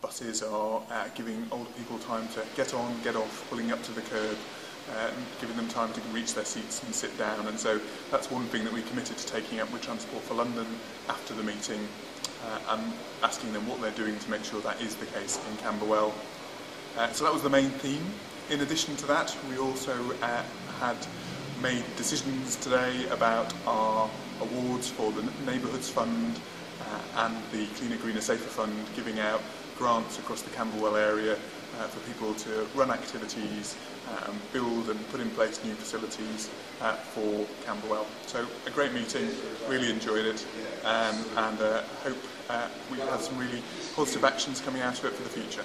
buses are uh, giving older people time to get on, get off, pulling up to the curb, and um, giving them time to reach their seats and sit down. And so that's one thing that we committed to taking up with Transport for London after the meeting uh, and asking them what they're doing to make sure that is the case in Camberwell. Uh, so that was the main theme. In addition to that, we also uh, had made decisions today about our awards for the Neighbourhoods Fund uh, and the Cleaner, Greener, Safer Fund, giving out grants across the Camberwell area uh, for people to run activities, um, build and put in place new facilities uh, for Camberwell. So a great meeting, really enjoyed it um, and uh, hope uh, we have some really positive actions coming out of it for the future.